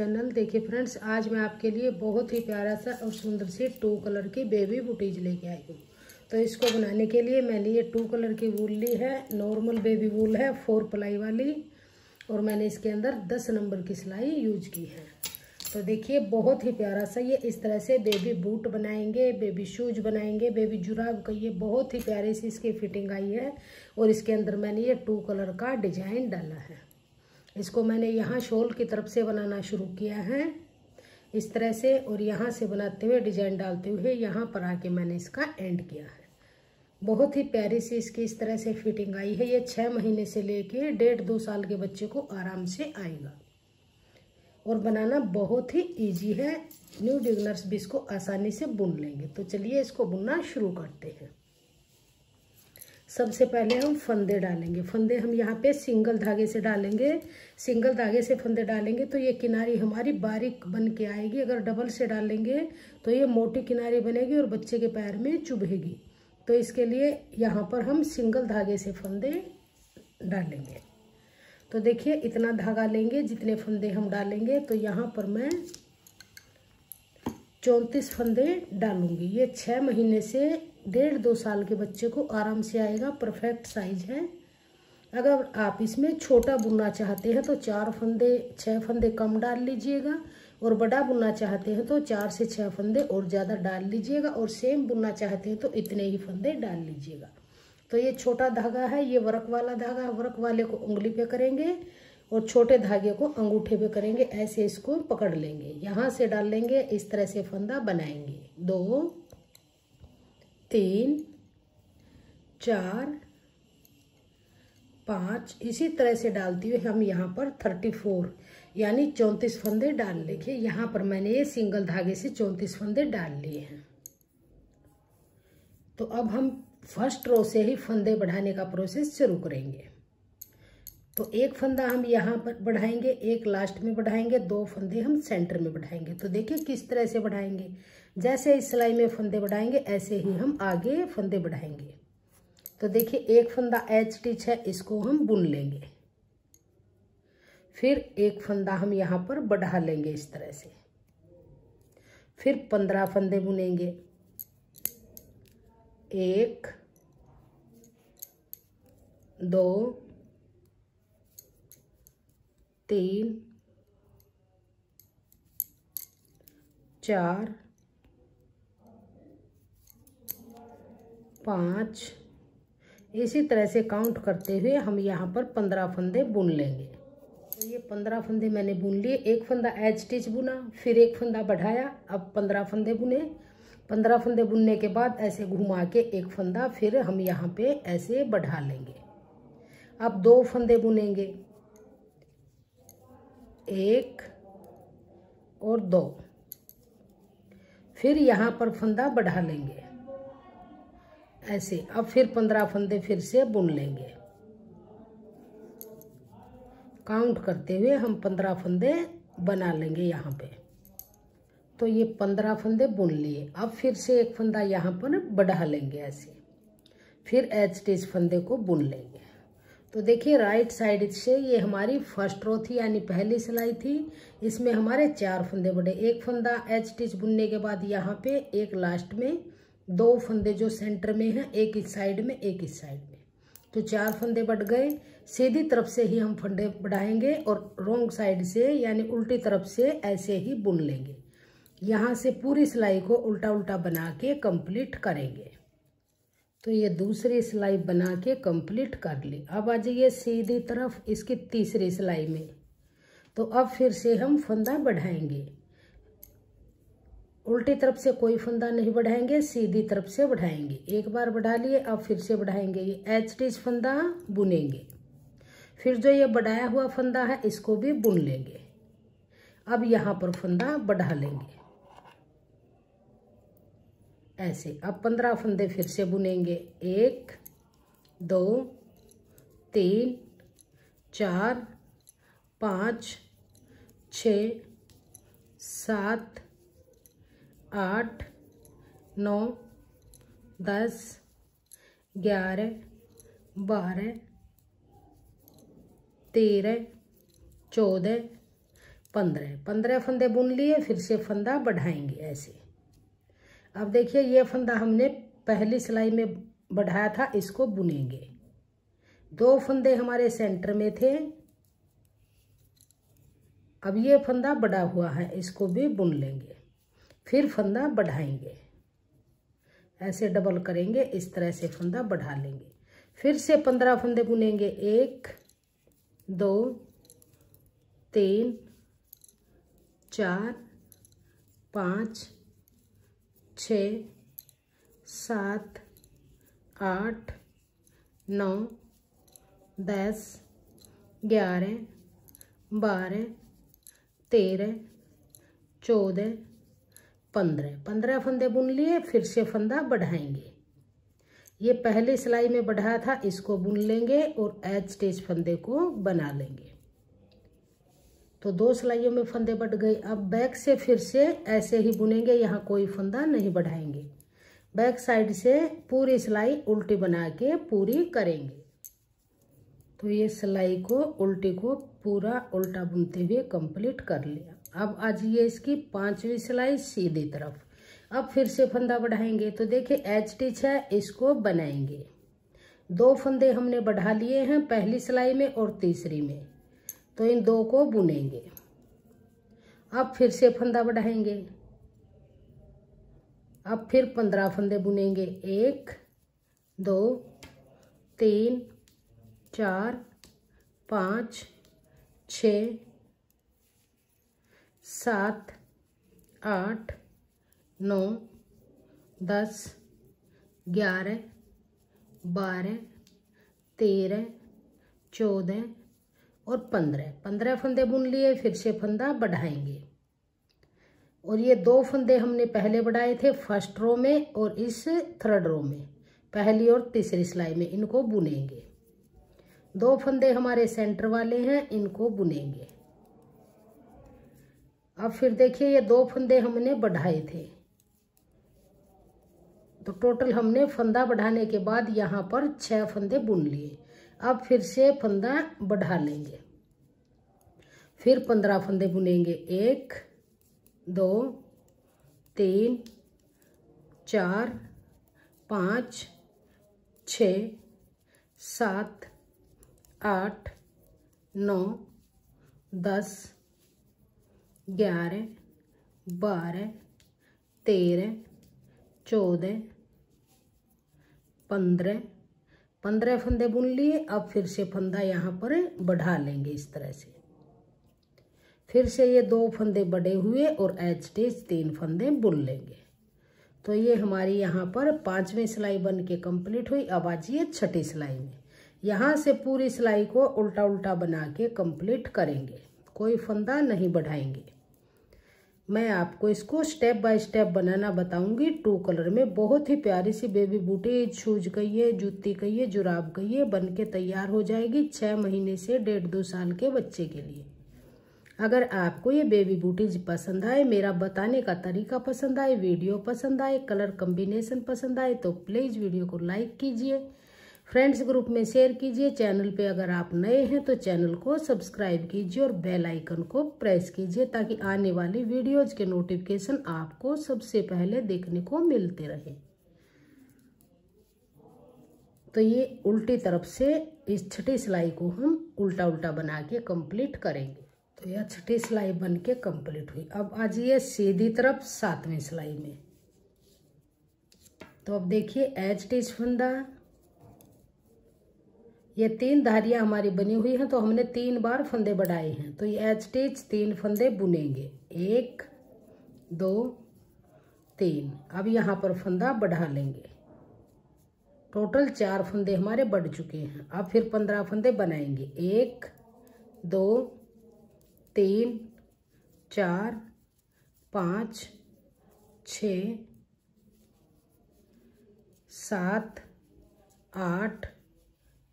Channel देखिए friends, आज मैं आपके लिए बहुत ही प्यारा सा और सुंदर से टू कलर की बेबी बुटीज लेके आई हूँ। तो इसको बनाने के लिए मैंने ये टू कलर की वूल ली है नॉर्मल बेबी वूल है फोर प्लाई वाली, और मैंने इसके अंदर दस नंबर की सिलाई यूज़ की है। तो देखिए, बहुत ही प्यारा सा ये इस तरह से बेबी बूट बनाएँगे बेबी शूज़ बनाएँगे बेबी जुराब का ये बहुत ही प्यारी सी इसकी फिटिंग आई है, और इसके अंदर मैंने ये टू कलर का डिज़ाइन डाला है। इसको मैंने यहाँ शोल की तरफ़ से बनाना शुरू किया है। इस तरह से और यहाँ से बनाते हुए डिज़ाइन डालते हुए यहाँ पर आके मैंने इसका एंड किया है। बहुत ही प्यारी सी इसकी इस तरह से फिटिंग आई है। ये छः महीने से लेके डेढ़ दो साल के बच्चे को आराम से आएगा। और बनाना बहुत ही इजी है। न्यू डिगनर्स भी इसको आसानी से बुन लेंगे। तो चलिए इसको बुनना शुरू करते हैं। सबसे पहले हम फंदे डालेंगे। फंदे हम यहाँ पे सिंगल धागे से डालेंगे। सिंगल धागे से फंदे डालेंगे तो ये किनारी हमारी बारीक बन के आएगी। अगर डबल से डालेंगे तो ये मोटी किनारी बनेगी और बच्चे के पैर में चुभेगी। तो इसके लिए यहाँ पर हम सिंगल धागे से फंदे डालेंगे। तो देखिए, इतना धागा लेंगे, जितने फंदे हम डालेंगे तो यहाँ पर मैं चौंतीस फंदे डालूँगी। ये छः महीने से डेढ़ दो साल के बच्चे को आराम से आएगा परफेक्ट साइज़ है। अगर आप इसमें छोटा बुनना चाहते हैं तो चार फंदे छः फंदे कम डाल लीजिएगा और बड़ा बुनना चाहते हैं तो चार से छः फंदे और ज़्यादा डाल लीजिएगा और सेम बुनना चाहते हैं तो इतने ही फंदे डाल लीजिएगा। तो ये छोटा धागा है, ये वर्क वाला धागा वर्क वाले को उंगली पे करेंगे और छोटे धागे को अंगूठे पे करेंगे, ऐसे इसको पकड़ लेंगे। यहाँ से डाल लेंगे, इस तरह से फंदा बनाएँगे। दो तीन, चार, पाँच, इसी तरह से डालती हुए हम यहाँ पर थर्टी फोर यानी चौंतीस फंदे डाल लेंगे। यहाँ पर मैंने ये सिंगल धागे से चौंतीस फंदे डाल लिए हैं। तो अब हम फ़र्स्ट रो से ही फंदे बढ़ाने का प्रोसेस शुरू करेंगे। तो एक फंदा हम यहाँ पर बढ़ाएँगे, एक लास्ट में बढ़ाएँगे, दो फंदे हम सेंटर में बढ़ाएँगे। तो देखिए किस तरह से बढ़ाएँगे। जैसे इस सिलाई में फंदे बढ़ाएँगे, ऐसे ही हम आगे फंदे बढ़ाएँगे। तो देखिए, एक फंदा एच स्टिच है, इसको हम बुन लेंगे। फिर एक फंदा हम यहाँ पर बढ़ा लेंगे इस तरह से। फिर पंद्रह फंदे बुनेंगे। एक, दो, तीन, चार पाँच। इसी तरह से काउंट करते हुए हम यहाँ पर पंद्रह फंदे बुन लेंगे। तो ये पंद्रह फंदे मैंने बुन लिए। एक फंदा एज स्टिच बुना, फिर एक फंदा बढ़ाया। अब पंद्रह फंदे बुने। पंद्रह फंदे बुनने के बाद ऐसे घुमा के एक फंदा फिर हम यहाँ पे ऐसे बढ़ा लेंगे। अब दो फंदे बुनेंगे। एक और दो। फिर यहाँ पर फंदा बढ़ा लेंगे। ऐसे। अब फिर पंद्रह फंदे फिर से बुन लेंगे। काउंट करते हुए हम पंद्रह फंदे बना लेंगे यहाँ पे। तो ये पंद्रह फंदे बुन लिए। अब फिर से एक फंदा यहाँ पर बढ़ा लेंगे ऐसे। फिर एच स्टिच फंदे को बुन लेंगे। तो देखिए राइट साइड से ये हमारी फ़र्स्ट रो थी, यानी पहली सिलाई थी। इसमें हमारे चार फंदे बढ़े एक फंदा एच स्टिच बुनने के बाद यहाँ पे, एक लास्ट में। दो फंदे जो सेंटर में हैं, एक इस साइड में, एक इस साइड में। तो चार फंदे बढ़ गए। सीधी तरफ़ से ही हम फंदे बढ़ाएँगे और रोंग साइड से, यानी उल्टी तरफ़ से ऐसे ही बुन लेंगे। यहाँ से पूरी सिलाई को उल्टा उल्टा बना के कंप्लीट करेंगे। तो ये दूसरी सिलाई बना के कंप्लीट कर ली। अब आ जाइए सीधी तरफ़, इसकी तीसरी सिलाई में। तो अब फिर से हम फंदा बढ़ाएँगे। उल्टी तरफ़ से कोई फंदा नहीं बढ़ाएँगे, सीधी तरफ़ से बढ़ाएँगे। एक बार बढ़ा लिए, अब फिर से बढ़ाएँगे। ये एच टीज फंदा बुनेंगे। फिर जो ये बढ़ाया हुआ फंदा है, इसको भी बुन लेंगे। अब यहाँ पर फंदा बढ़ा लेंगे। ऐसे, अब पंद्रह फंदे फिर से बुनेंगे। एक, दो, तीन, चार, पाँच, छ, सात आठ, नौ, दस, ग्यारह, बारह, तेरह, चौदह, पंद्रह। पंद्रह फंदे बुन लिए, फिर से फंदा बढ़ाएँगे ऐसे। अब देखिए, ये फंदा हमने पहली सिलाई में बढ़ाया था, इसको बुनेंगे। दो फंदे हमारे सेंटर में थे। अब ये फंदा बड़ा हुआ है, इसको भी बुन लेंगे। फिर फंदा बढ़ाएँगे। ऐसे डबल करेंगे, इस तरह से फंदा बढ़ा लेंगे। फिर से पंद्रह फंदे बुनेंगे। एक, दो, तीन, चार, पाँच, छ, सात, आठ, नौ, दस, ग्यारह, बारह, तेरह, चौदह पंद्रह पंद्रह फंदे बुन लिए, फिर से फंदा बढ़ाएँगे। ये पहले सिलाई में बढ़ाया था, इसको बुन लेंगे और एच स्टेज फंदे को बना लेंगे। तो दो सिलाइयों में फंदे बढ़ गए। अब बैक से फिर से ऐसे ही बुनेंगे, यहाँ कोई फंदा नहीं बढ़ाएँगे। बैक साइड से पूरी सिलाई उल्टी बना के पूरी करेंगे। तो ये सिलाई को, उल्टी को पूरा उल्टा बुनते हुए कंप्लीट कर लिया। अब आज ये इसकी पांचवी सिलाई सीधी तरफ़। अब फिर से फंदा बढ़ाएँगे तो देखिए एच टिच है, इसको बनाएँगे। दो फंदे हमने बढ़ा लिए हैं, पहली सिलाई में और तीसरी में। तो इन दो को बुनेंगे। अब फिर से फंदा बढ़ाएँगे। अब फिर पंद्रह फंदे बुनेंगे। एक, दो, तीन, चार, पाँच छ सात, आठ, नौ, दस, ग्यारह, बारह, तेरह, चौदह और पंद्रह। पंद्रह फंदे बुन लिए, फिर से फंदा बढ़ाएँगे। और ये दो फंदे हमने पहले बढ़ाए थे, फ़र्स्ट रो में और इस थर्ड रो में। पहली और तीसरी सिलाई में इनको बुनेंगे। दो फंदे हमारे सेंटर वाले हैं, इनको बुनेंगे। अब फिर देखिए, ये दो फंदे हमने बढ़ाए थे। तो टोटल हमने फंदा बढ़ाने के बाद यहाँ पर छह फंदे बुन लिए। अब फिर से फंदा बढ़ा लेंगे। फिर पंद्रह फंदे बुनेंगे। एक, दो, तीन, चार, पाँच छ सात, आठ, नौ, दस ग्यारह, बारह, तेरह, चौदह, पंद्रह। पंद्रह फंदे बुन लिए, अब फिर से फंदा यहाँ पर बढ़ा लेंगे इस तरह से। फिर से ये दो फंदे बड़े हुए और एच स्टेज तीन फंदे बुन लेंगे। तो ये हमारी यहाँ पर पांचवी सिलाई बन के कंप्लीट हुई। अब आज ये छठी सिलाई में। यहाँ से पूरी सिलाई को उल्टा उल्टा बना के कंप्लीट करेंगे। कोई फंदा नहीं बढ़ाएँगे। मैं आपको इसको स्टेप बाय स्टेप बनाना बताऊँगी। टू कलर में बहुत ही प्यारी सी बेबी बूटी शूज़ कहिए जूती कहिए जुराब कहिए बन के तैयार हो जाएगी छः महीने से डेढ़ दो साल के बच्चे के लिए। अगर आपको ये बेबी बूटीज पसंद आए, मेरा बताने का तरीका पसंद आए वीडियो पसंद आए कलर कम्बिनेशन पसंद आए तो प्लीज़ वीडियो को लाइक कीजिए। फ्रेंड्स ग्रुप में शेयर कीजिए। चैनल पे अगर आप नए हैं तो चैनल को सब्सक्राइब कीजिए और बेल आइकन को प्रेस कीजिए ताकि आने वाली वीडियोज़ के नोटिफिकेशन आपको सबसे पहले देखने को मिलते रहे। तो ये उल्टी तरफ़ से इस छठी सिलाई को हम उल्टा उल्टा बना के कंप्लीट करेंगे। तो यह छठी सिलाई बन के कंप्लीट हुई। अब आज ये सीधी तरफ़ सातवीं सिलाई में। तो अब देखिए एच टीच फंदा। ये तीन धारियाँ हमारी बनी हुई हैं तो हमने तीन बार फंदे बढ़ाए हैं। तो ये एच टीच तीन फंदे बुनेंगे। एक, दो, तीन। अब यहाँ पर फंदा बढ़ा लेंगे। टोटल चार फंदे हमारे बढ़ चुके हैं। अब फिर पंद्रह फंदे बनाएँगे। एक, दो, तीन, चार, पाँच, छ, सात, आठ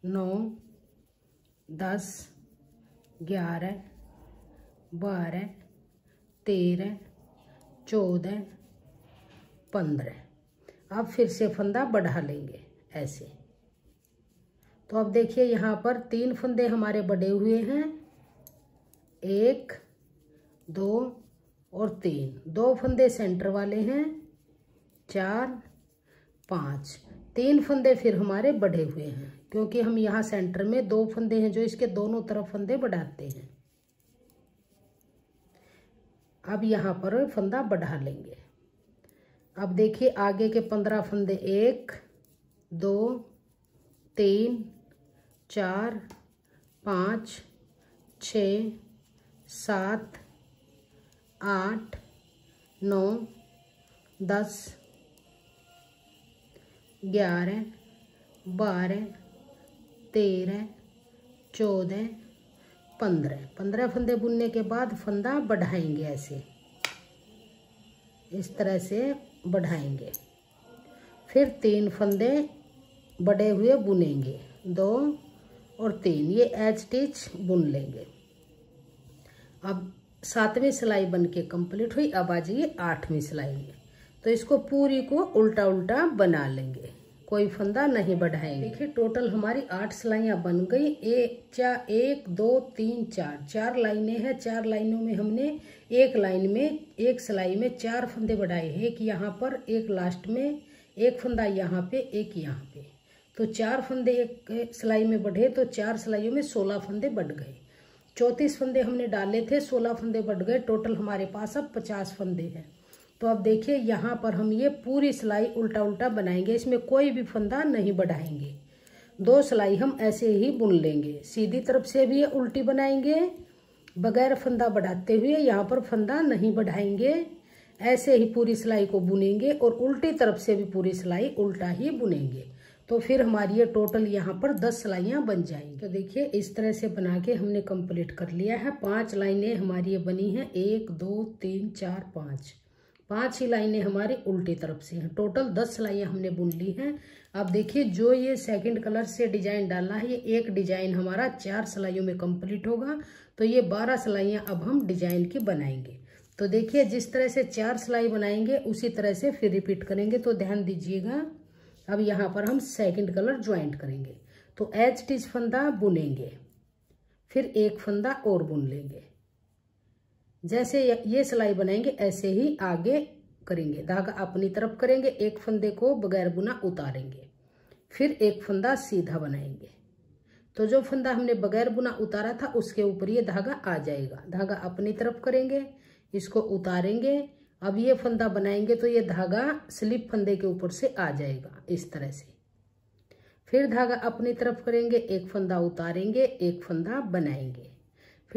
नौ, दस, ग्यारह, बारह, तेरह, चौदह, पंद्रह। अब फिर से फंदा बढ़ा लेंगे ऐसे। तो अब देखिए यहाँ पर तीन फंदे हमारे बढ़े हुए हैं। एक, दो और तीन। दो फंदे सेंटर वाले हैं। चार, पाँच। तीन फंदे फिर हमारे बढ़े हुए हैं, क्योंकि हम यहाँ सेंटर में दो फंदे हैं जो इसके दोनों तरफ़ फंदे बढ़ाते हैं। अब यहाँ पर फंदा बढ़ा लेंगे। अब देखिए आगे के पंद्रह फंदे, एक, दो, तीन, चार, पाँच, छ, सात, आठ, नौ, दस ग्यारह, बारह, तेरह, चौदह, पंद्रह। पंद्रह फंदे बुनने के बाद फंदा बढ़ाएँगे ऐसे। इस तरह से बढ़ाएँगे। फिर तीन फंदे बड़े हुए बुनेंगे। दो और तीन। ये एच टिच बुन लेंगे। अब सातवीं सिलाई बन के कंप्लीट हुई। अब आ जाइए आठवीं सिलाई में। तो इसको पूरी को उल्टा उल्टा बना लेंगे। कोई फंदा नहीं बढ़ाएँगे। देखिए टोटल हमारी आठ सिलाइयाँ बन गई। एक चार एक, दो, तीन, चार। चार लाइनें हैं। चार लाइनों में हमने एक लाइन में, एक सिलाई में चार फंदे बढ़ाए। एक यहाँ पर, एक लास्ट में, एक फंदा यहाँ पे, एक यहाँ पे। तो चार फंदे एक सिलाई में बढ़े तो चार सिलाइयों में सोलह फंदे बढ़ गए। चौंतीस फंदे हमने डाले थे, सोलह फंदे बढ़ गए। टोटल हमारे पास अब पचास फंदे हैं। तो अब देखिए, यहाँ पर हम ये पूरी सिलाई उल्टा उल्टा बनाएँगे। इसमें कोई भी फंदा नहीं बढ़ाएँगे। दो सिलाई हम ऐसे ही बुन लेंगे। सीधी तरफ़ से भी उल्टी बनाएँगे, बगैर फंदा बढ़ाते हुए यहाँ पर फंदा नहीं बढ़ाएँगे। ऐसे ही पूरी सिलाई को बुनेंगे और उल्टी तरफ़ से भी पूरी सिलाई उल्टा ही बुनेंगे। तो फिर हमारी ये टोटल यहाँ पर दस सिलाइयाँ बन जाएँगी। तो देखिए, इस तरह से बना के हमने कंप्लीट कर लिया है। पाँच लाइनें हमारी ये बनी हैं। एक, दो, तीन, चार, पाँच। पाँच ही लाइनें हमारी उल्टी तरफ़ से हैं। टोटल दस सिलाइयाँ हमने बुन ली हैं। अब देखिए, जो ये सेकंड कलर से डिज़ाइन डालना है, ये एक डिज़ाइन हमारा चार सिलाइयों में कंप्लीट होगा। तो ये बारह सिलाइयाँ अब हम डिज़ाइन की बनाएँगे। तो देखिए, जिस तरह से चार सिलाई बनाएँगे, उसी तरह से फिर रिपीट करेंगे। तो ध्यान दीजिएगा, अब यहाँ पर हम सेकंड कलर ज्वाइंट करेंगे। तो एच टिच फंदा बुनेंगे। फिर एक फंदा और बुन लेंगे। जैसे ये सिलाई बनाएँगे, ऐसे ही आगे करेंगे। धागा अपनी तरफ़ करेंगे, एक फंदे को बगैर बुना उतारेंगे। फिर एक फंदा सीधा बनाएँगे। तो जो फंदा हमने बगैर बुना उतारा था, उसके ऊपर ये धागा आ जाएगा। धागा अपनी तरफ़ करेंगे, इसको उतारेंगे। अब ये फंदा बनाएँगे तो ये धागा स्लिप फंदे के ऊपर से आ जाएगा, इस तरह से। फिर धागा अपनी तरफ़ करेंगे, एक फंदा उतारेंगे, एक फंदा बनाएँगे।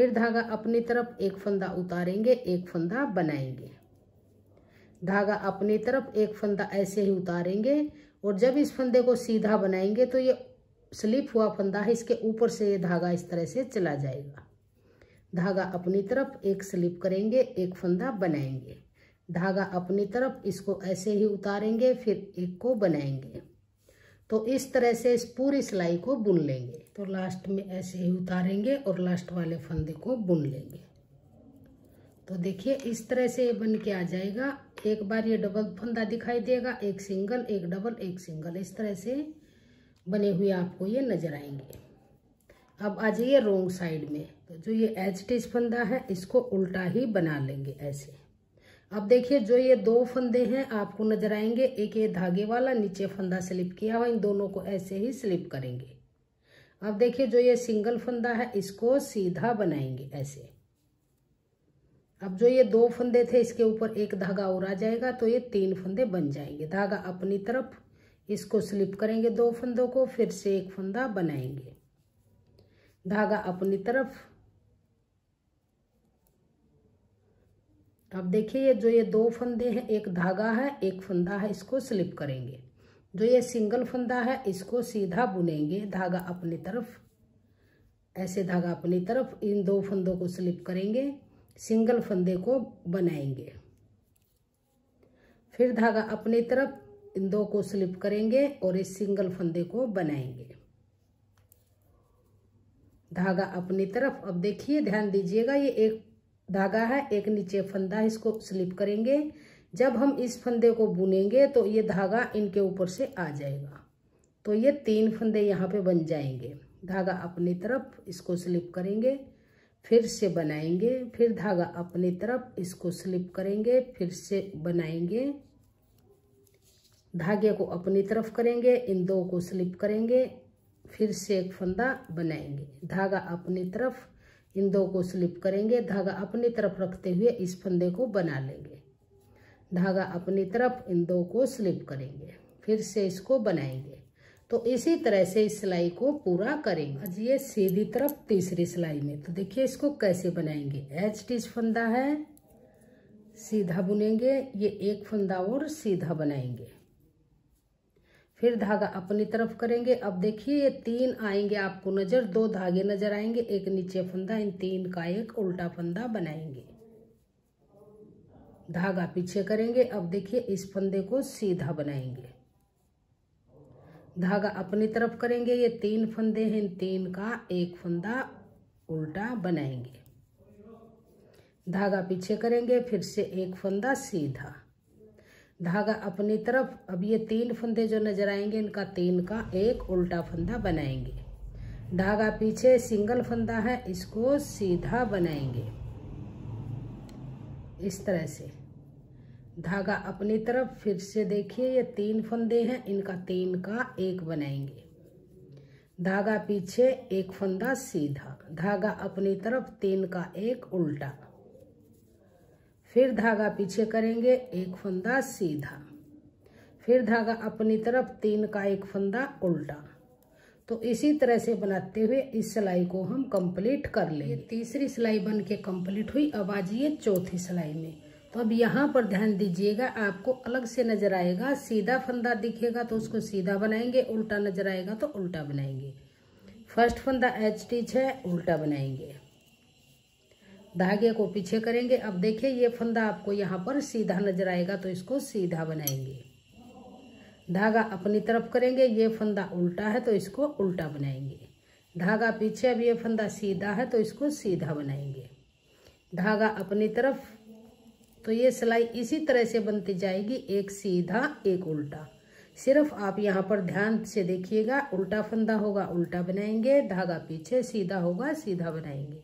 फिर धागा अपनी तरफ़ एक फंदा उतारेंगे, एक फंदा बनाएँगे। धागा अपनी तरफ़ एक फंदा ऐसे ही उतारेंगे और जब इस फंदे को सीधा बनाएँगे तो ये स्लिप हुआ फंदा है, इसके ऊपर से ये धागा इस तरह से चला जाएगा। धागा अपनी तरफ़ एक स्लिप करेंगे, एक फंदा बनाएँगे। धागा अपनी तरफ़ इसको ऐसे ही उतारेंगे, फिर एक को बनाएँगे। तो इस तरह से इस पूरी सिलाई को बुन लेंगे। तो लास्ट में ऐसे ही उतारेंगे और लास्ट वाले फंदे को बुन लेंगे। तो देखिए, इस तरह से ये बन के आ जाएगा। एक बार ये डबल फंदा दिखाई देगा, एक सिंगल एक डबल एक सिंगल इस तरह से बने हुए आपको ये नज़र आएँगे। अब आ जाइए रोंग साइड में। तो जो ये एच टिच फंदा है, इसको उल्टा ही बना लेंगे ऐसे। अब देखिए, जो ये दो फंदे हैं, आपको नज़र आएँगे। एक ये धागे वाला, नीचे फंदा स्लिप किया हुआ इन दोनों को ऐसे ही स्लिप करेंगे। अब देखिए, जो ये सिंगल फंदा है, इसको सीधा बनाएँगे ऐसे। अब जो ये दो फंदे थे, इसके ऊपर एक धागा और आ जाएगा तो ये तीन फंदे बन जाएँगे। धागा अपनी तरफ़, इसको स्लिप करेंगे दो फंदों को, फिर से एक फंदा बनाएँगे। धागा अपनी तरफ़ अब देखिए ये जो ये दो फंदे हैं, एक धागा है, एक फंदा है, इसको स्लिप करेंगे। जो ये सिंगल फंदा है, इसको सीधा बुनेंगे धागा अपनी तरफ़। ऐसे धागा अपनी तरफ़, इन दो फंदों को स्लिप करेंगे, सिंगल फंदे को बनाएँगे। फिर धागा अपनी तरफ़, इन दो को स्लिप करेंगे और इस सिंगल फंदे को बनाएँगे। धागा अपनी तरफ़, अब देखिए, ध्यान दीजिएगा, ये एक धागा है, एक नीचे फंदा इसको स्लिप करेंगे। जब हम इस फंदे को बुनेंगे तो ये धागा इनके ऊपर से आ जाएगा। तो ये तीन फंदे यहाँ पे बन जाएँगे। धागा अपनी तरफ़, इसको स्लिप करेंगे, फिर से बनाएँगे, फिर धागा अपनी तरफ़, इसको स्लिप करेंगे, फिर से बनाएँगे। धागे को अपनी तरफ़ करेंगे, इन दो को स्लिप करेंगे, फिर से एक फंदा बनाएँगे। धागा अपनी तरफ़ इन दो को स्लिप करेंगे। धागा अपनी तरफ़ रखते हुए इस फंदे को बना लेंगे। धागा अपनी तरफ़ इन दो को स्लिप करेंगे, फिर से इसको बनाएँगे। तो इसी तरह से इस सिलाई को पूरा करेंगे। आज ये सीधी तरफ़ तीसरी सिलाई में। तो देखिए इसको कैसे बनाएँगे। एच स्टिच फंदा है, सीधा बुनेंगे। ये एक फंदा और सीधा बनाएँगे। फिर धागा अपनी तरफ़ करेंगे। अब देखिए, ये तीन आएँगे आपको नज़र, दो धागे नज़र आएँगे, एक नीचे फंदा, इन तीन का एक उल्टा फंदा बनाएँगे। धागा पीछे करेंगे, अब देखिए इस फंदे को सीधा बनाएँगे। धागा अपनी तरफ़ करेंगे, ये तीन फंदे हैं तीन का एक फंदा उल्टा बनाएँगे। धागा पीछे करेंगे, फिर से एक फंदा सीधा। धागा अपनी तरफ़। अब ये तीन फंदे जो नज़र आएँगे, इनका तीन का एक उल्टा फंदा बनाएँगे। धागा पीछे सिंगल फंदा है, इसको सीधा बनाएँगे। इस तरह से। धागा अपनी तरफ़, फिर से देखिए, ये तीन फंदे हैं, इनका तीन का एक बनाएँगे। धागा पीछे, एक फंदा सीधा। धागा अपनी तरफ़, तीन का एक उल्टा। फिर धागा पीछे करेंगे, एक फंदा सीधा। फिर धागा अपनी तरफ़, तीन का एक फंदा उल्टा। तो इसी तरह से बनाते हुए इस सिलाई को हम कंप्लीट कर लेंगे। तीसरी सिलाई बन के कंप्लीट हुई, अब आ जाइए चौथी सिलाई में। तो अब यहाँ पर ध्यान दीजिएगा, आपको अलग से नज़र आएगा, सीधा फंदा दिखेगा तो उसको सीधा बनाएँगे, उल्टा नज़र आएगा तो उल्टा बनाएँगे। फ़र्स्ट फंदा एच टीच है, उल्टा बनाएँगे। धागे को पीछे करेंगे। अब देखिए, ये फंदा आपको यहाँ पर सीधा नज़र आएगा तो इसको सीधा बनाएँगे। धागा अपनी तरफ़ करेंगे, ये फंदा उल्टा है तो इसको उल्टा बनाएँगे। धागा पीछे, अब ये फंदा सीधा है तो इसको सीधा बनाएँगे। धागा अपनी तरफ़ तो ये सिलाई इसी तरह से बनती जाएगी, एक सीधा, एक उल्टा। सिर्फ़ आप यहाँ पर ध्यान से देखिएगा, उल्टा फंदा होगा, उल्टा बनाएँगे, धागा पीछे सीधा होगा, सीधा बनाएँगे।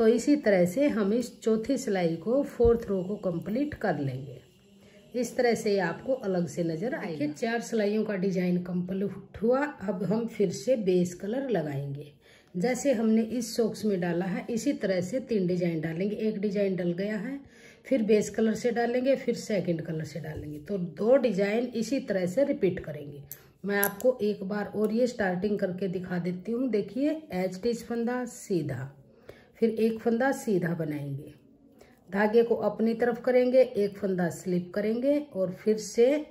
तो इसी तरह से हम इस चौथी सिलाई को फोर्थ रो को कंप्लीट कर लेंगे। इस तरह से आपको अलग से नज़र आएगी। चार सिलाइयों का डिज़ाइन कंप्लीट हुआ। अब हम फिर से बेस कलर लगाएँगे। जैसे हमने इस सॉक्स में डाला है, इसी तरह से तीन डिज़ाइन डालेंगे। एक डिज़ाइन डल गया है, फिर बेस कलर से डालेंगे, फिर सेकंड कलर से डालेंगे। तो दो डिज़ाइन इसी तरह से रिपीट करेंगे। मैं आपको एक बार और ये स्टार्टिंग करके दिखा देती हूँ। देखिए एच टीच फंदा, सीधा। फिर एक फंदा सीधा बनाएँगे। धागे को अपनी तरफ़ करेंगे, एक फंदा स्लिप करेंगे और फिर से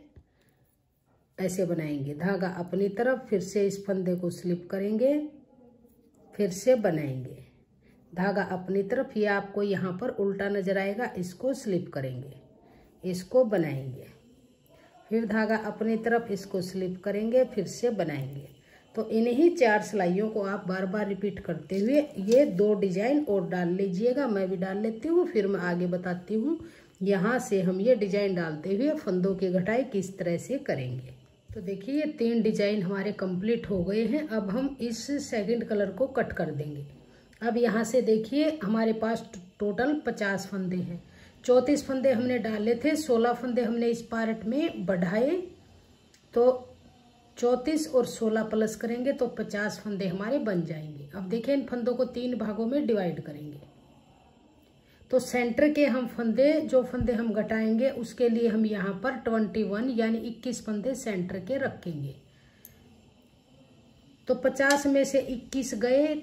ऐसे बनाएँगे। धागा अपनी तरफ़, फिर से इस फंदे को स्लिप करेंगे, फिर से बनाएँगे। धागा अपनी तरफ़, ये आपको यहाँ पर उल्टा नज़र आएगा, इसको स्लिप करेंगे, इसको बनाएँगे। फिर धागा अपनी तरफ़, इसको स्लिप करेंगे, फिर से बनाएँगे। तो इन्हीं चार सिलाइयों को आप बार बार रिपीट करते हुए ये दो डिज़ाइन और डाल लीजिएगा। मैं भी डाल लेती हूँ, फिर मैं आगे बताती हूँ यहाँ से हम ये डिज़ाइन डालते हुए फंदों की घटाई किस तरह से करेंगे। तो देखिए, ये तीन डिज़ाइन हमारे कंप्लीट हो गए हैं। अब हम इस सेकंड कलर को कट कर देंगे। अब यहाँ से देखिए, हमारे पास टोटल पचास फंदे हैं। चौंतीस फंदे हमने डाले थे, सोलह फंदे हमने इस पार्ट में बढ़ाए। तो चौंतीस और सोलह प्लस करेंगे तो पचास फंदे हमारे बन जाएँगे। अब देखें इन फंदों को तीन भागों में डिवाइड करेंगे। तो सेंटर के हम फंदे, जो फंदे हम घटाएँगे, उसके लिए हम यहाँ पर ट्वेंटी वन यानी इक्कीस फंदे सेंटर के रखेंगे। तो पचास में से इक्कीस गए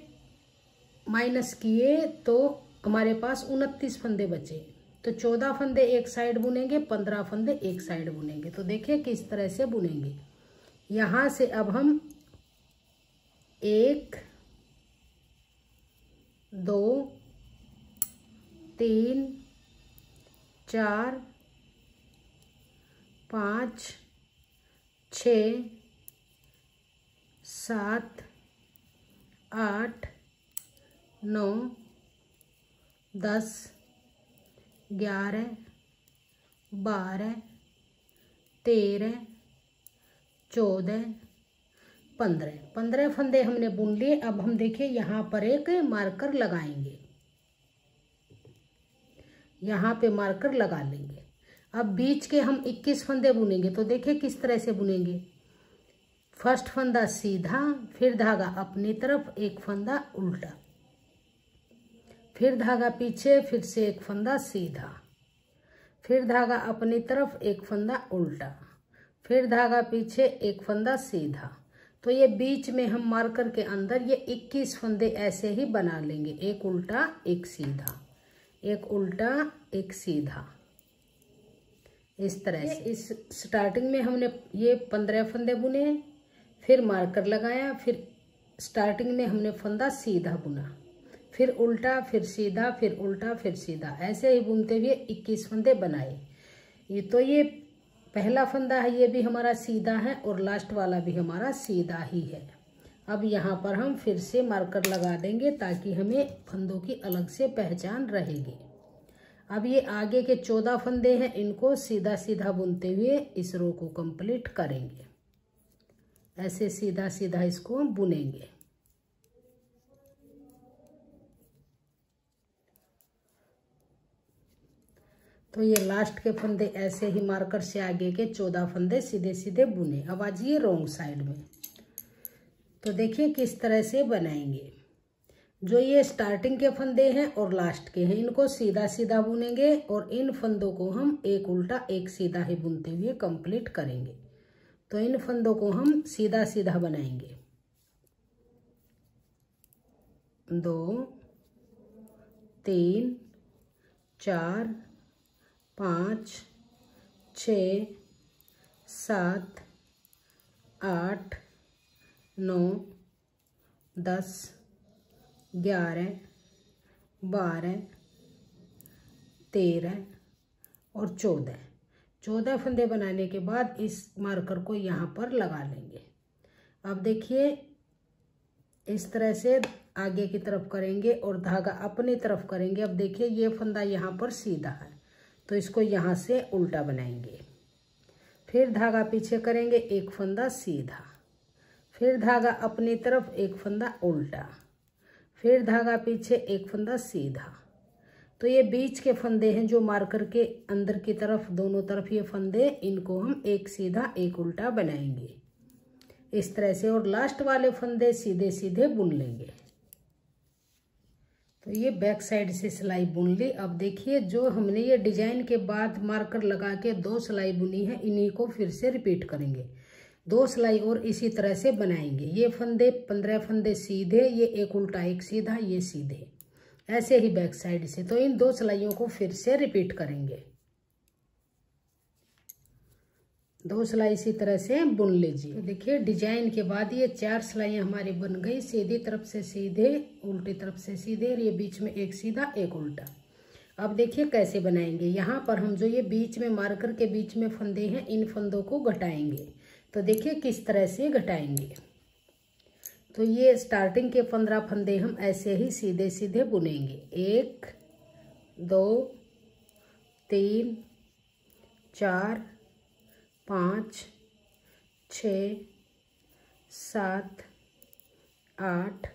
माइनस किए तो हमारे पास उनतीस फंदे बचे। तो चौदह फंदे एक साइड बुनेंगे, पंद्रह फंदे एक साइड बुनेंगे। तो देखिए किस तरह से बुनेंगे। यहाँ से अब हम एक, दो, तीन, चार, पाँच छ सात, आठ, नौ, दस, ग्यारह, बारह, तेरह चौदह, पंद्रह। पंद्रह फंदे हमने बुन लिए। अब हम देखिए यहाँ पर एक मार्कर लगाएँगे। यहाँ पे मार्कर लगा लेंगे। अब बीच के हम इक्कीस फंदे बुनेंगे तो देखिए किस तरह से बुनेंगे। फ़र्स्ट फंदा सीधा, फिर धागा अपनी तरफ़, एक फंदा उल्टा। फिर धागा पीछे, फिर से एक फंदा सीधा। फिर धागा अपनी तरफ़, एक फंदा उल्टा। फिर धागा पीछे एक फंदा सीधा। तो ये बीच में हम मार्कर के अंदर ये 21 फंदे ऐसे ही बना लेंगे। एक उल्टा एक सीधा। एक उल्टा एक सीधा। इस तरह से। इस स्टार्टिंग में हमने ये पंद्रह फंदे बुने फिर मार्कर लगाया फिर स्टार्टिंग में हमने फंदा सीधा बुना। फिर उल्टा फिर सीधा फिर उल्टा फिर सीधा। ऐसे ही बुनते हुए इक्कीस फंदे बनाए। ये तो ये पहला फंदा है, ये भी हमारा सीधा है और लास्ट वाला भी हमारा सीधा ही है। अब यहाँ पर हम फिर से मार्कर लगा देंगे ताकि हमें फंदों की अलग से पहचान रहेगी। अब ये आगे के चौदह फंदे हैं, इनको सीधा सीधा बुनते हुए इस रो को कंप्लीट करेंगे। ऐसे सीधा सीधा इसको बुनेंगे। तो ये लास्ट के फंदे ऐसे ही मार्कर से आगे के चौदह फंदे सीधे सीधे बुने। अब आज ये रोंग साइड में। तो देखिए किस तरह से बनाएँगे। जो ये स्टार्टिंग के फंदे हैं और लास्ट के हैं, इनको सीधा सीधा बुनेंगे और इन फंदों को हम एक उल्टा, एक सीधा ही बुनते हुए कंप्लीट करेंगे। तो इन फंदों को हम सीधा सीधा बनाएँगे। दो, तीन, चार पाँच, छ, सात, आठ, नौ, दस, ग्यारह, बारह, तेरह और चौदह। चौदह फंदे बनाने के बाद इस मार्कर को यहाँ पर लगा लेंगे। अब देखिए, इस तरह से आगे की तरफ़ करेंगे और धागा अपनी तरफ़ करेंगे। अब देखिए, ये फंदा यहाँ पर सीधा है। तो इसको यहाँ से उल्टा बनाएँगे। फिर धागा पीछे करेंगे एक फंदा सीधा। फिर धागा अपनी तरफ़ एक फंदा उल्टा। फिर धागा पीछे एक फंदा सीधा। तो ये बीच के फंदे हैं जो मार्कर के अंदर की तरफ़, दोनों तरफ़ ये फंदे, इनको हम एक सीधा, एक उल्टा बनाएँगे। इस तरह से और लास्ट वाले फंदे सीधे सीधे बुन लेंगे। तो ये बैक साइड से सिलाई बुन ली। अब देखिए, जो हमने ये डिज़ाइन के बाद मार्कर लगा के दो सिलाई बुनी है, इन्हीं को फिर से रिपीट करेंगे। दो सिलाई और इसी तरह से बनाएँगे। ये फंदे, पंद्रह फंदे सीधे, ये एक उल्टा, एक सीधा, ये सीधे। ऐसे ही बैक साइड से। तो इन दो सिलाइयों को फिर से रिपीट करेंगे। दो सिलाई इसी तरह से बुन लीजिए। तो देखिए, डिज़ाइन के बाद ये चार सिलाइयाँ हमारी बन गई। सीधी तरफ़ से सीधे, उल्टी तरफ़ से सीधे और ये बीच में एक सीधा, एक उल्टा। अब देखिए कैसे बनाएँगे। यहाँ पर हम जो ये बीच में मार्कर के बीच में फंदे हैं, इन फंदों को घटाएँगे। तो देखिए किस तरह से घटाएँगे। तो ये स्टार्टिंग के पंद्रह फंदे हम ऐसे ही सीधे सीधे बुनेंगे। एक, दो, तीन, चार पाँच, छ, सात, आठ,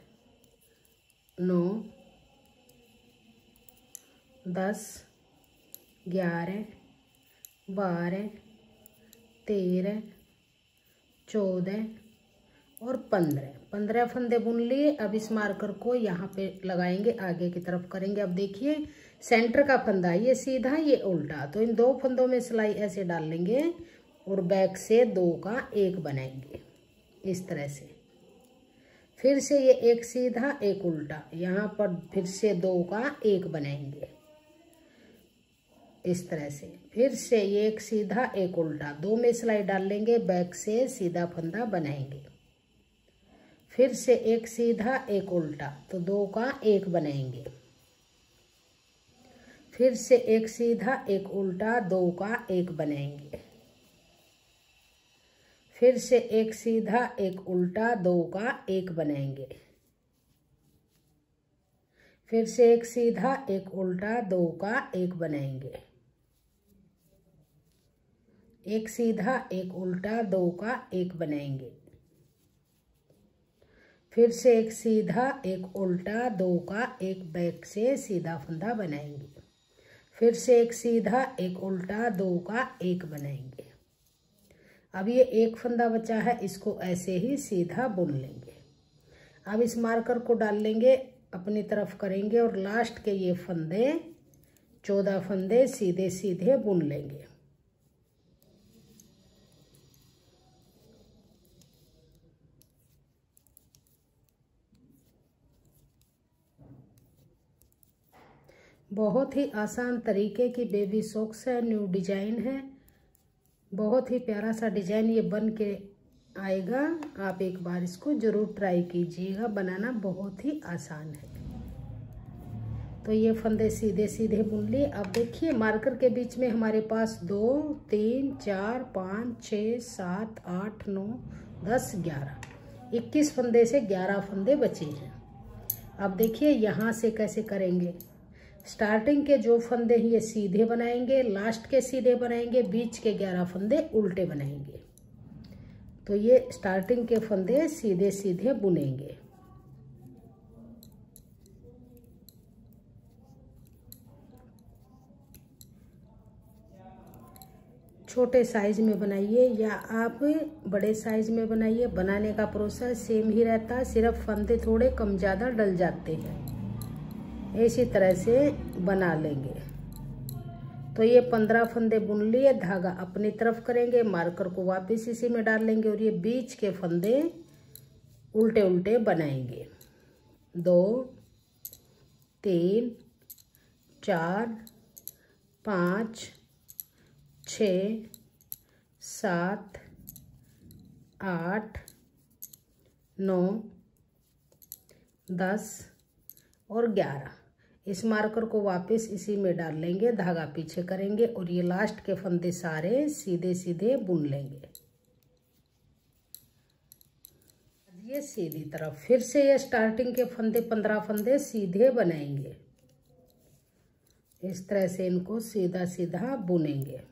नौ, दस, ग्यारह, बारह, तेरह, चौदह और पंद्रह। पंद्रह फंदे बुन लिए, अब इस मार्कर को यहाँ पे लगाएँगे, आगे की तरफ़ करेंगे। अब देखिए सेंटर का फंदा, ये सीधा, ये उल्टा। तो इन दो फंदों में सिलाई ऐसे डाल लेंगे। और बैक से दो का एक बनाएँगे, इस तरह से। फिर से ये एक सीधा, एक उल्टा, यहाँ पर फिर से दो का एक बनाएँगे, इस तरह से। फिर से ये एक सीधा, एक उल्टा, दो में सिलाई डाल लेंगे, बैक से सीधा फंदा बनाएँगे। फिर से एक सीधा, एक उल्टा तो दो का एक बनाएँगे। फिर से एक सीधा, एक उल्टा, दो का एक बनाएँगे। फिर से एक सीधा, एक उल्टा, दो का एक बनाएँगे। फिर से एक सीधा, एक उल्टा, दो का एक बनाएँगे। एक सीधा, एक उल्टा, दो का एक बनाएँगे। फिर से एक सीधा, एक उल्टा, दो का एक बैक से सीधा फंदा बनाएँगे। फिर से एक सीधा, एक उल्टा, दो का एक बनाएँगे। अब ये एक फंदा बचा है, इसको ऐसे ही सीधा बुन लेंगे। अब इस मार्कर को डाल लेंगे, अपनी तरफ़ करेंगे और लास्ट के ये फंदे, चौदह फंदे सीधे सीधे बुन लेंगे। बहुत ही आसान तरीके की बेबी सॉक्स है न्यू डिज़ाइन है। बहुत ही प्यारा सा डिज़ाइन ये बन के आएगा। आप एक बार इसको ज़रूर ट्राई कीजिएगा। बनाना बहुत ही आसान है। तो ये फंदे सीधे सीधे बुन लिए। अब देखिए, मार्कर के बीच में हमारे पास दो, तीन, चार, पाँच छ सात, आठ, नौ, दस, ग्यारह, इक्कीस फंदे से ग्यारह फंदे बचे हैं। अब देखिए, यहाँ से कैसे करेंगे? स्टार्टिंग के जो फंदे हैं, ये सीधे बनाएँगे, लास्ट के सीधे बनाएँगे, बीच के ग्यारह फंदे उल्टे बनाएँगे। तो ये स्टार्टिंग के फंदे सीधे सीधे बुनेंगे। छोटे साइज़ में बनाइए या आप बड़े साइज़ में बनाइए। बनाने का प्रोसेस सेम ही रहता है, सिर्फ़ फंदे थोड़े कम ज़्यादा डल जाते हैं। इसी तरह से बना लेंगे। तो ये पंद्रह फंदे बुन लिए, धागा अपनी तरफ़ करेंगे, मार्कर को वापस इसी में डाल लेंगे और ये बीच के फंदे उल्टे उल्टे बनाएँगे। दो, तीन, चार, पाँच, छ, सात, आठ, नौ, दस और ग्यारह। इस मार्कर को वापस इसी में डाल लेंगे, धागा पीछे करेंगे और ये लास्ट के फंदे सारे सीधे सीधे बुन लेंगे। ये सीधी तरफ़ फिर से ये स्टार्टिंग के फंदे, पंद्रह फंदे सीधे बनाएँगे। इस तरह से इनको सीधा सीधा बुनेंगे।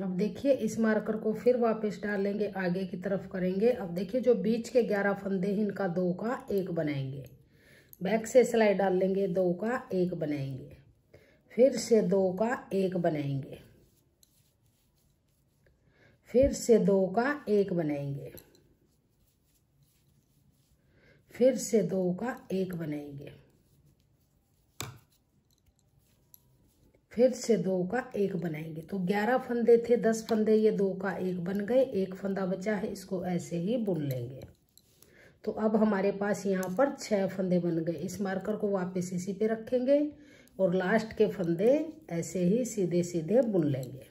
अब देखिए इस मार्कर को फिर वापस डालेंगे आगे की तरफ़ करेंगे। अब देखिए जो बीच के ग्यारह फंदे हैं इनका दो का एक बनाएँगे। बैक से सिलाई डाल लेंगे दो का एक बनाएँगे। फिर से दो का एक बनाएँगे। फिर से दो का एक बनाएँगे। फिर से दो का एक बनाएँगे। फिर से दो का एक बनाएँगे। तो ग्यारह फंदे थे, दस फंदे ये दो का एक बन गए, एक फंदा बचा है, इसको ऐसे ही बुन लेंगे। तो अब हमारे पास यहाँ पर छह फंदे बन गए। इस मार्कर को वापस इसी पे रखेंगे और लास्ट के फंदे ऐसे ही सीधे सीधे बुन लेंगे।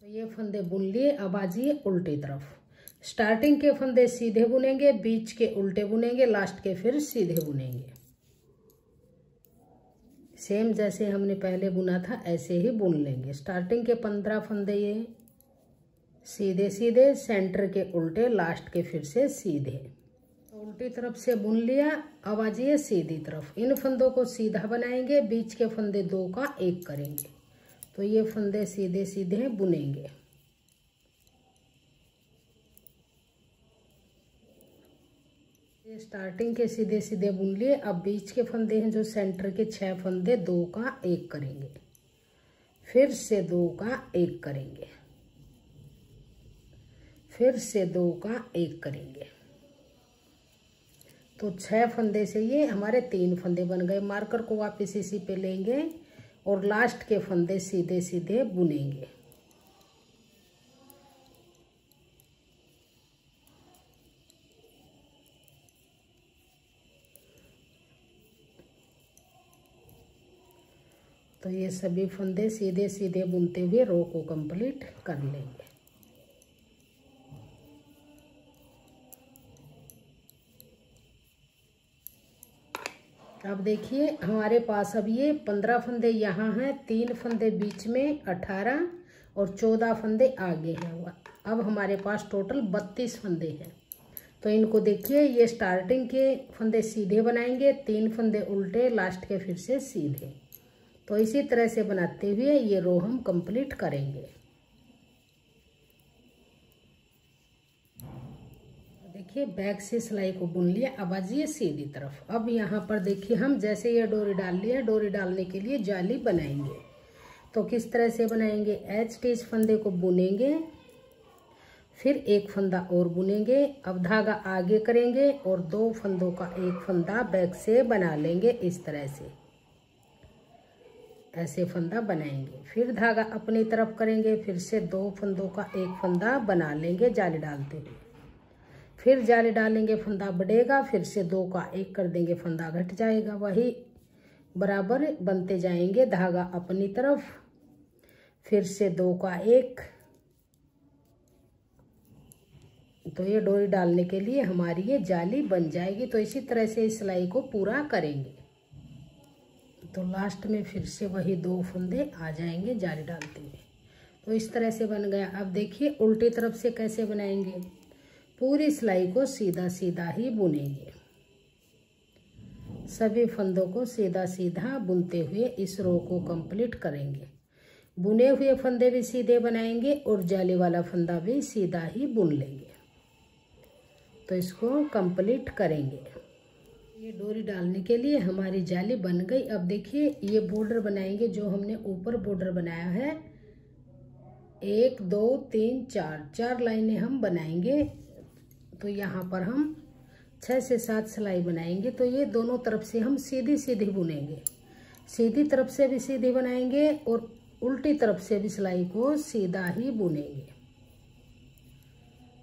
तो ये फंदे बुन लिए, अब आ जाइए उल्टी तरफ़। स्टार्टिंग के फंदे सीधे बुनेंगे, बीच के उल्टे बुनेंगे, लास्ट के फिर सीधे बुनेंगे। सेम जैसे हमने पहले बुना था, ऐसे ही बुन लेंगे। स्टार्टिंग के पंद्रह फंदे ये, सीधे सीधे, सेंटर के उल्टे, लास्ट के फिर से सीधे। उल्टी तरफ़ से बुन लिया, अब आ जाइए सीधी तरफ़। इन फंदों को सीधा बनाएँगे, बीच के फंदे दो का एक करेंगे। तो ये फंदे सीधे सीधे बुनेंगे। ये स्टार्टिंग के सीधे सीधे बुन लिए अब बीच के फंदे हैं जो सेंटर के छह फंदे, दो का एक करेंगे। फिर से दो का एक करेंगे। फिर से दो का एक करेंगे। तो छह फंदे से ये हमारे तीन फंदे बन गए। मार्कर को वापस इसी पे लेंगे और लास्ट के फंदे सीधे सीधे बुनेंगे। ये सभी फंदे सीधे सीधे बुनते हुए रो को कंप्लीट कर लेंगे। अब देखिए, हमारे पास अब ये पंद्रह फंदे यहाँ हैं, तीन फंदे बीच में अठारह और चौदह फंदे आगे हैं। अब हमारे पास टोटल बत्तीस फंदे हैं। तो इनको देखिए, ये स्टार्टिंग के फंदे सीधे बनाएँगे, तीन फंदे उल्टे लास्ट के फिर से सीधे। तो इसी तरह से बनाते हुए ये रो हम कंप्लीट करेंगे। देखिए बैक से सिलाई को बुन लिया, अब आजिए सीधी तरफ़। अब यहाँ पर देखिए, हम जैसे ये डोरी डाल लिया, डोरी डालने के लिए जाली बनाएँगे। तो किस तरह से बनाएँगे? एच टीज फंदे को बुनेंगे, फिर एक फंदा और बुनेंगे, अब धागा आगे करेंगे और दो फंदों का एक फंदा बैक से बना लेंगे इस तरह से। ऐसे फंदा बनाएँगे। फिर धागा अपनी तरफ़ करेंगे, फिर से दो फंदों का एक फंदा बना लेंगे जाली डालते हुए। फिर जाली डालेंगे, फंदा बढ़ेगा, फिर से दो का एक कर देंगे, फंदा घट जाएगा। वही बराबर बनते जाएँगे धागा अपनी तरफ़। फिर से दो का एक। तो ये डोरी डालने के लिए हमारी ये जाली बन जाएगी। तो इसी तरह से इस सिलाई को पूरा करेंगे। तो लास्ट में फिर से वही दो फंदे आ जाएँगे जाली डालते हुए। तो इस तरह से बन गया। अब देखिए उल्टी तरफ़ से कैसे बनाएँगे। पूरी सिलाई को सीधा सीधा ही बुनेंगे। सभी फंदों को सीधा सीधा बुनते हुए इस रो को कंप्लीट करेंगे। बुने हुए फंदे भी सीधे बनाएँगे और जाली वाला फंदा भी सीधा ही बुन लेंगे। तो इसको कंप्लीट करेंगे। ये डोरी डालने के लिए हमारी जाली बन गई। अब देखिए, ये बॉर्डर बनाएँगे जो हमने ऊपर बॉर्डर बनाया है। एक, दो, तीन, चार। चार लाइनें हम बनाएँगे। तो यहाँ पर हम छः से सात सिलाई बनाएँगे। तो ये दोनों तरफ़ से हम सीधी सीधी बुनेंगे। सीधी तरफ़ से भी सीधी बनाएँगे और उल्टी तरफ़ से भी सिलाई को सीधा ही बुनेंगे।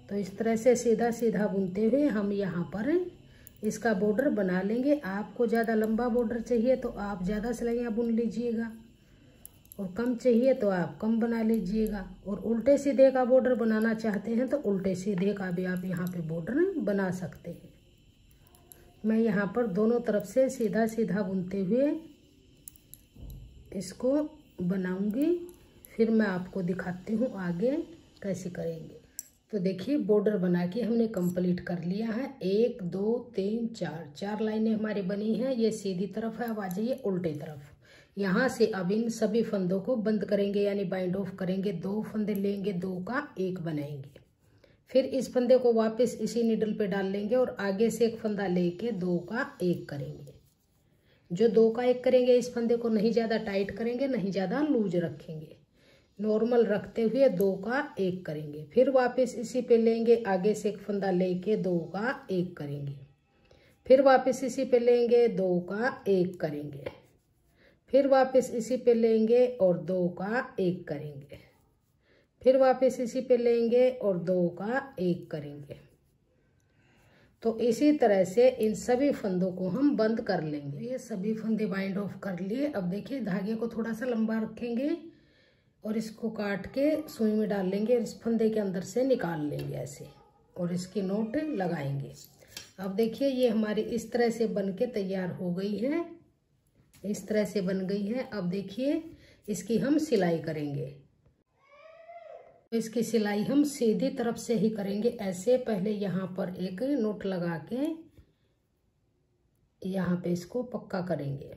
तो इस तरह से सीधा सीधा बुनते हुए हम यहाँ पर इसका बॉर्डर बना लेंगे। आपको ज़्यादा लंबा बॉर्डर चाहिए तो आप ज़्यादा सिलाइयाँ बुन लीजिएगा। और कम चाहिए तो आप कम बना लीजिएगा। और उल्टे सीधे का बॉर्डर बनाना चाहते हैं तो उल्टे सीधे का भी आप यहाँ पे बॉर्डर बना सकते हैं। मैं यहाँ पर दोनों तरफ़ से सीधा सीधा बुनते हुए इसको बनाऊँगी। फिर मैं आपको दिखाती हूँ आगे कैसे करेंगे। तो देखिए बॉर्डर बना के हमने कंप्लीट कर लिया है। एक, दो, तीन, चार। चार लाइनें हमारी बनी हैं। ये सीधी तरफ़ है, अब आ जाइए उल्टे तरफ़। यहाँ से अब इन सभी फंदों को बंद करेंगे, यानी बाइंड ऑफ़ करेंगे। दो फंदे लेंगे, दो का एक बनाएँगे। फिर इस फंदे को वापस इसी निडल पे डाल लेंगे और आगे से एक फंदा लेके दो का एक करेंगे। जो दो का एक करेंगे, इस फंदे को नहीं ज़्यादा टाइट करेंगे, नहीं ज़्यादा लूज रखेंगे। नॉर्मल रखते हुए दो का एक करेंगे। फिर वापस इसी पे लेंगे, आगे से एक फंदा लेके दो का एक करेंगे। फिर वापस इसी पे लेंगे, दो का एक करेंगे। फिर वापस इसी पे लेंगे और दो का एक करेंगे। फिर वापस इसी पे लेंगे और दो का एक करेंगे। तो इसी तरह से इन सभी फंदों को हम बंद कर लेंगे। ये सभी फंदे बाइंड ऑफ़ कर लिए। अब देखिए धागे को थोड़ा सा लंबा रखेंगे। और इसको काट के सुई में डाल लेंगे और इस फंदे के अंदर से निकाल लेंगे ऐसे, और इसकी नोट लगाएँगे। अब देखिए, ये हमारी इस तरह से बन के तैयार हो गई है। इस तरह से बन गई है। अब देखिए, इसकी हम सिलाई करेंगे। तो इसकी सिलाई हम सीधी तरफ़ से ही करेंगे। ऐसे पहले यहाँ पर एक नोट लगा के यहाँ पे इसको पक्का करेंगे।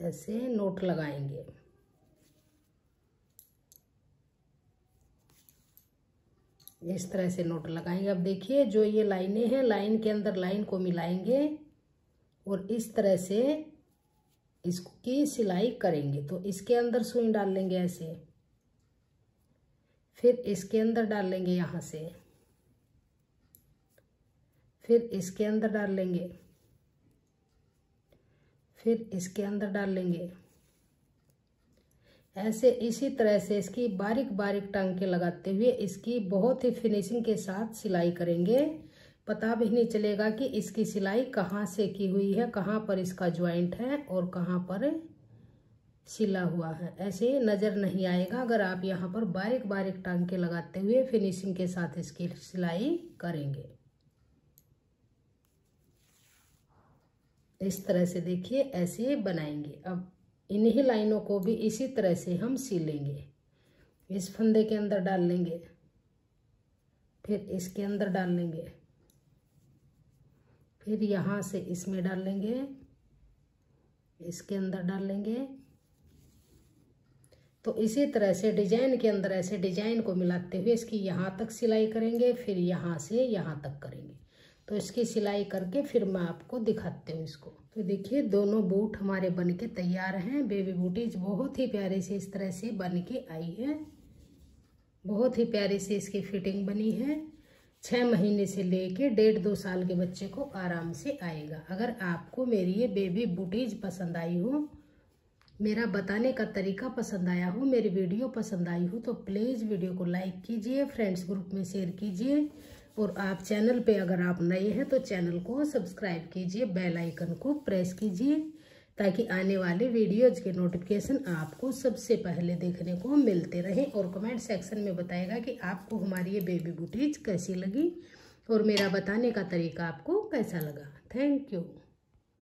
ऐसे नोट लगाएँगे। इस तरह से नोट लगाएँगे। अब देखिए, जो ये लाइनें हैं, लाइन के अंदर लाइन को मिलाएँगे और इस तरह से इसकी सिलाई करेंगे। तो इसके अंदर सुई डाल लेंगे ऐसे, फिर इसके अंदर डाल लेंगे यहाँ से, फिर इसके अंदर डाल लेंगे, फिर इसके अंदर डाल लेंगे। ऐसे इसी तरह से इसकी बारीक बारीक टांके लगाते हुए इसकी बहुत ही फिनिशिंग के साथ सिलाई करेंगे। पता भी नहीं चलेगा कि इसकी सिलाई कहाँ से की हुई है, कहाँ पर इसका ज्वाइंट है और कहाँ पर सिला हुआ है। ऐसे नज़र नहीं आएगा अगर आप यहाँ पर बारीक बारीक टांके लगाते हुए फिनिशिंग के साथ इसकी सिलाई करेंगे। इस तरह से देखिए, ऐसे बनाएँगे। अब इन्हीं लाइनों को भी इसी तरह से हम सिलेंगे इस फंदे के अंदर डाल लेंगे। फिर इसके अंदर डाल लेंगे। फिर यहाँ से इसमें डाल लेंगे। इसके अंदर डाल लेंगे। तो इसी तरह से डिज़ाइन के अंदर ऐसे डिज़ाइन को मिलाते हुए इसकी यहाँ तक सिलाई करेंगे, फिर यहाँ से यहाँ तक करेंगे। तो इसकी सिलाई करके फिर मैं आपको दिखाती हूँ इसको। तो देखिए, दोनों बूट हमारे बन के तैयार हैं। बेबी बूटीज बहुत ही प्यारे से इस तरह से बन के आई है। बहुत ही प्यारे से इसकी फिटिंग बनी है। छः महीने से लेके डेढ़ दो साल के बच्चे को आराम से आएगा। अगर आपको मेरी ये बेबी बूटीज पसंद आई हो, मेरा बताने का तरीका पसंद आया हो, मेरी वीडियो पसंद आई हो तो प्लीज़ वीडियो को लाइक कीजिए फ्रेंड्स ग्रुप में शेयर कीजिए। और आप चैनल पे अगर आप नए हैं तो चैनल को सब्सक्राइब कीजिए, बेल आइकन को प्रेस कीजिए, ताकि आने वाले वीडियोज़ के नोटिफिकेशन आपको सबसे पहले देखने को मिलते रहें। और कमेंट सेक्शन में बताएगा कि आपको हमारी ये बेबी बुटीज कैसी लगी, और मेरा बताने का तरीका आपको कैसा लगा। Thank you